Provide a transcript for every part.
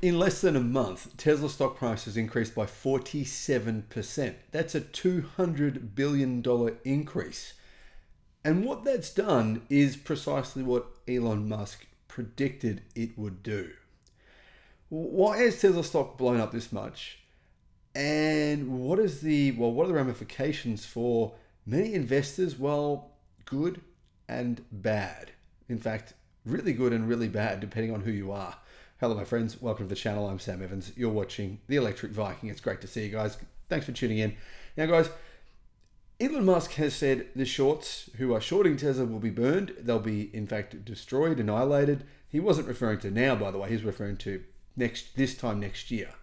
In less than a month, Tesla stock price has increased by 47%. That's a $200 billion increase. And what that's done is precisely what Elon Musk predicted it would do. Why has Tesla stock blown up this much? And what is the well, what are the ramifications for many investors? Well, good and bad. In fact, really good and really bad, depending on who you are. Hello, my friends. Welcome to the channel. I'm Sam Evans. You're watching The Electric Viking. It's great to see you guys. Thanks for tuning in. Now, guys, Elon Musk has said the shorts who are shorting Tesla will be burned. They'll be, in fact, destroyed, annihilated. He wasn't referring to now, by the way. He's referring to next this time next year.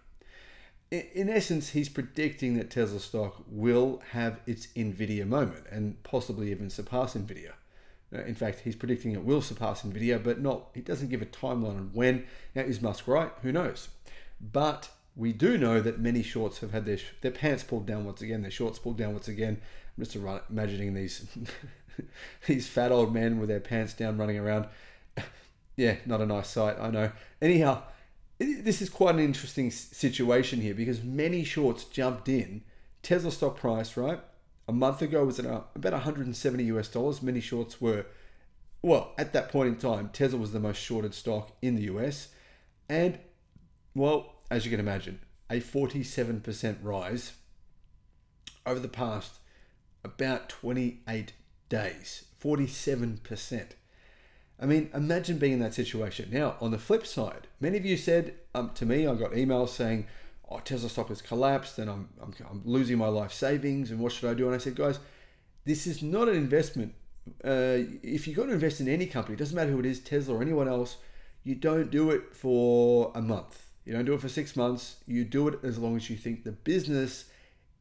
In essence, he's predicting that Tesla stock will have its Nvidia moment and possibly even surpass Nvidia. Uh, in fact, he's predicting it will surpass Nvidia, but not. He doesn't give a timeline on when. Now, is Musk right? Who knows? But we do know that many shorts have had their their pants pulled down once again, their shorts pulled down once again. I'm just imagining these these fat old men with their pants down running around. yeah, not a nice sight, I know. Anyhow, this is quite an interesting situation here because many shorts jumped in. Tesla stock price, right? A month ago was at about 170 US dollars. Many shorts were, well, at that point in time, Tesla was the most shorted stock in the US. And, well, as you can imagine, a 47% rise over the past about 28 days. 47%. I mean, imagine being in that situation. Now, on the flip side, many of you said um, to me, I got emails saying, oh, Tesla stock has collapsed and I'm, I'm, I'm, losing my life savings and what should I do? And I said, guys, this is not an investment. Uh, if you're going to invest in any company, it doesn't matter who it is, Tesla or anyone else, you don't do it for a month. You don't do it for six months. You do it as long as you think the business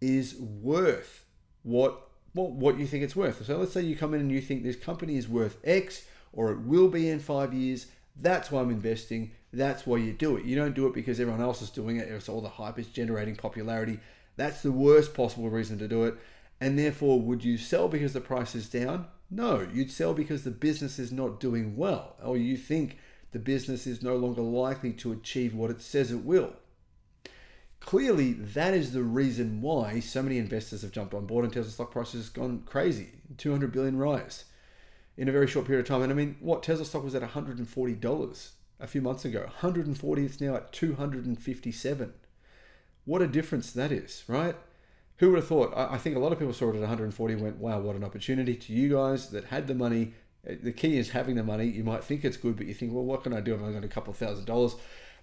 is worth what what, what you think it's worth. So let's say you come in and you think this company is worth X or it will be in five years. That's why I'm investing. That's why you do it. You don't do it because everyone else is doing it. It's all the hype is generating popularity. That's the worst possible reason to do it. And therefore, would you sell because the price is down? No, you'd sell because the business is not doing well, or you think the business is no longer likely to achieve what it says it will. Clearly, that is the reason why so many investors have jumped on board and Tesla stock price has gone crazy 200 billion rise in a very short period of time. And I mean, what Tesla stock was at $140 a few months ago. 140, it's now at 257. What a difference that is, right? Who would have thought? I think a lot of people saw it at 140 and went, wow, what an opportunity to you guys that had the money. Uh, the key is having the money. You might think it's good, but you think, well, what can I do if I've got a couple of thousand dollars?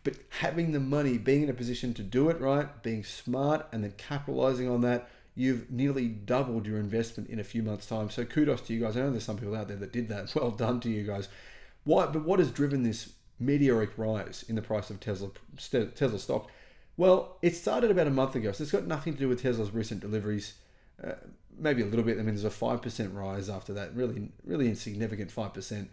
But having the money, being in a position to do it right, being smart, and then capitalizing on that, you've nearly doubled your investment in a few months' time. So kudos to you guys. I know there's some people out there that did that. Well done to you guys. Why? But what has driven this meteoric rise in the price of Tesla Tesla stock? Well, it started about a month ago, so it's got nothing to do with Tesla's recent deliveries. Uh, maybe a little bit. I mean, there's a five percent rise after that. Really, really insignificant five percent.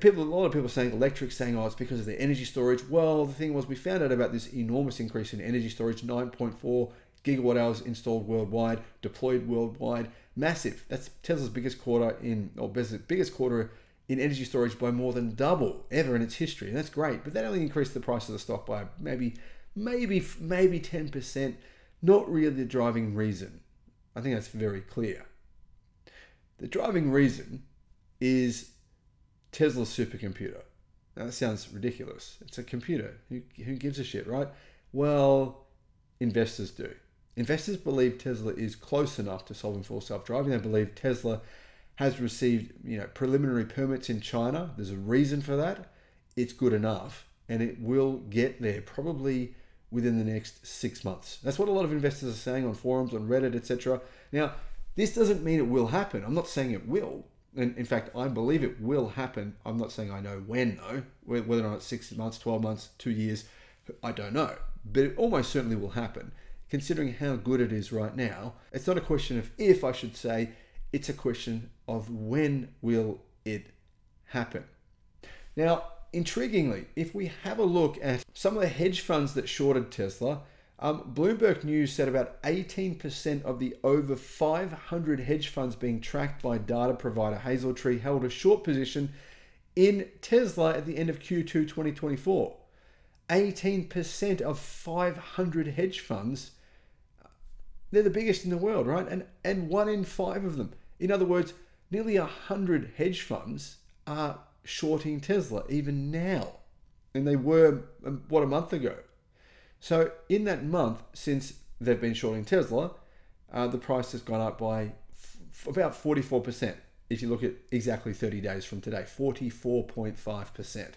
People, a lot of people saying electric, saying, "Oh, it's because of the energy storage." Well, the thing was, we found out about this enormous increase in energy storage, 9.4 gigawatt hours installed worldwide, deployed worldwide, massive. That's Tesla's biggest quarter in, or biggest quarter in energy storage by more than double ever in its history. And that's great, but that only increased the price of the stock by maybe, maybe, maybe 10%. Not really the driving reason. I think that's very clear. The driving reason is Tesla's supercomputer. Now, that sounds ridiculous. It's a computer. Who, who gives a shit, right? Well, investors do. Investors believe Tesla is close enough to solving full self-driving. They believe Tesla has received you know preliminary permits in China. There's a reason for that. It's good enough, and it will get there probably within the next six months. That's what a lot of investors are saying on forums, on Reddit, etc. Now, this doesn't mean it will happen. I'm not saying it will. And in fact, I believe it will happen. I'm not saying I know when though. Whether or not six months, twelve months, two years, I don't know. But it almost certainly will happen. Considering how good it is right now, it's not a question of if, I should say it's a question of when will it happen. Now, intriguingly, if we have a look at some of the hedge funds that shorted Tesla, um, Bloomberg News said about 18% of the over 500 hedge funds being tracked by data provider Hazeltree held a short position in Tesla at the end of Q2 2024. 18% of 500 hedge funds, they're the biggest in the world, right? And, and one in five of them. In other words, nearly a 100 hedge funds are shorting Tesla even now. And they were, um, what, a month ago. So in that month, since they've been shorting Tesla, uh, the price has gone up by about 44%. If you look at exactly 30 days from today, 44.5%.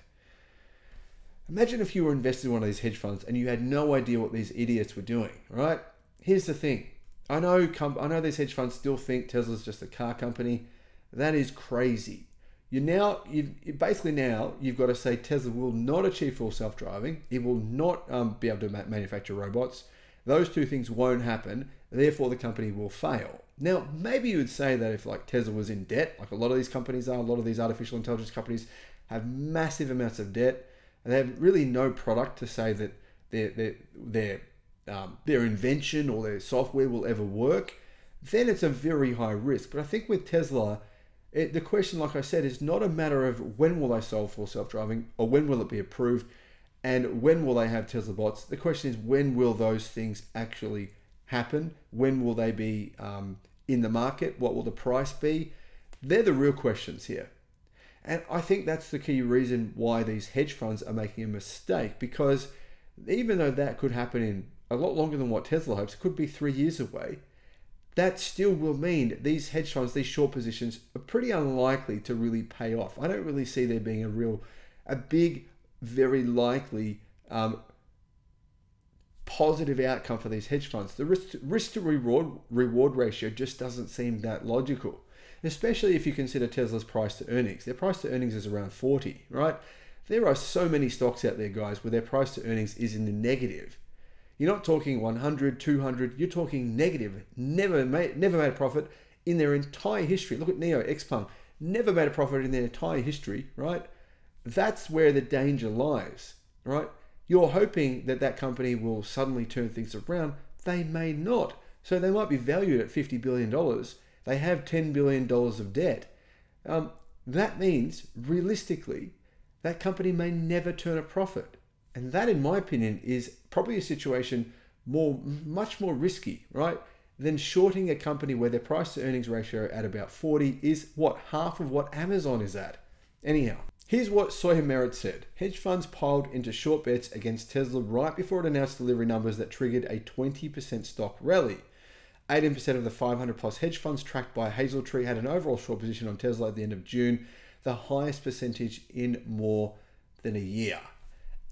Imagine if you were invested in one of these hedge funds and you had no idea what these idiots were doing, right? Here's the thing. I know I know these hedge funds still think Tesla's just a car company. That is crazy. You now you basically now you've got to say Tesla will not achieve full self-driving. It will not um, be able to ma- manufacture robots. Those two things won't happen. Therefore, the company will fail. Now, maybe you would say that if like Tesla was in debt, like a lot of these companies are, a lot of these artificial intelligence companies have massive amounts of debt, and they have really no product to say that their their their um, their invention or their software will ever work. Then it's a very high risk. But I think with Tesla, it, the question, like I said, is not a matter of when will they solve full self-driving or when will it be approved and when will they have Tesla bots. The question is when will those things actually happen? When will they be um, in the market? What will the price be? They're the real questions here. And I think that's the key reason why these hedge funds are making a mistake because even though that could happen in a lot longer than what Tesla hopes, could be three years away, that still will mean these hedge funds, these short positions, are pretty unlikely to really pay off. I don't really see there being a real, a big, very likely um, positive outcome for these hedge funds. The risk to, risk to reward reward ratio just doesn't seem that logical, especially if you consider Tesla's price to earnings. Their price to earnings is around 40, right? There are so many stocks out there, guys, where their price to earnings is in the negative. You're not talking 100, 200, you're talking negative. Never made, never made a profit in their entire history. Look at NIO, Xpeng, never made a profit in their entire history, right? That's where the danger lies, right? You're hoping that that company will suddenly turn things around. They may not. So they might be valued at $50 billion. They have $10 billion of debt. Um, that means, realistically, that company may never turn a profit. And that, in my opinion, is probably a situation more, much more risky, right? Than shorting a company where their price to earnings ratio at about 40 is what half of what Amazon is at. Anyhow, here's what Sawyer Merritt said. Hedge funds piled into short bets against Tesla right before it announced delivery numbers that triggered a 20% stock rally. 18% of the 500 plus hedge funds tracked by Hazeltree had an overall short position on Tesla at the end of June, the highest percentage in more than a year.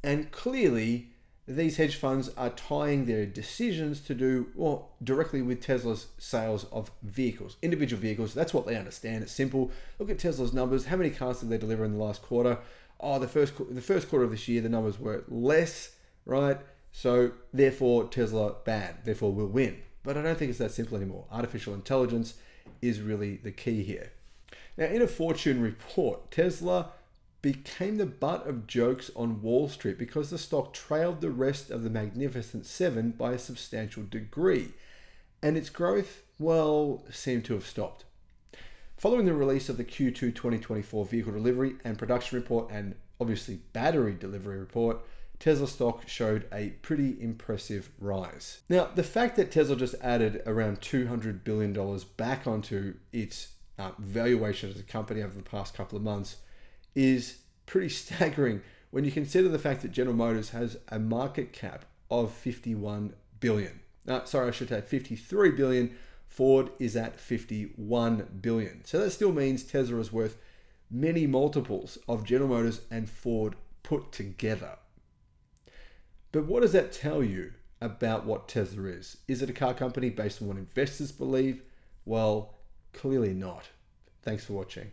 And clearly, these hedge funds are tying their decisions to do well directly with Tesla's sales of vehicles, individual vehicles. That's what they understand. It's simple. Look at Tesla's numbers. How many cars did they deliver in the last quarter? Oh, the first the first quarter of this year, the numbers were less, right? So therefore, Tesla bad. Therefore, we'll win. But I don't think it's that simple anymore. Artificial intelligence is really the key here. Now, in a Fortune report, Tesla became the butt of jokes on Wall Street because the stock trailed the rest of the Magnificent Seven by a substantial degree, and its growth, well, seemed to have stopped. Following the release of the Q2 2024 vehicle delivery and production report, and obviously battery delivery report, Tesla stock showed a pretty impressive rise. Now, the fact that Tesla just added around $200 billion back onto its uh, valuation as a company over the past couple of months is pretty staggering when you consider the fact that General Motors has a market cap of 51 billion. Uh, sorry, I should say 53 billion. Ford is at 51 billion. So that still means Tesla is worth many multiples of General Motors and Ford put together. But what does that tell you about what Tesla is? Is it a car company based on what investors believe? Well, clearly not. Thanks for watching.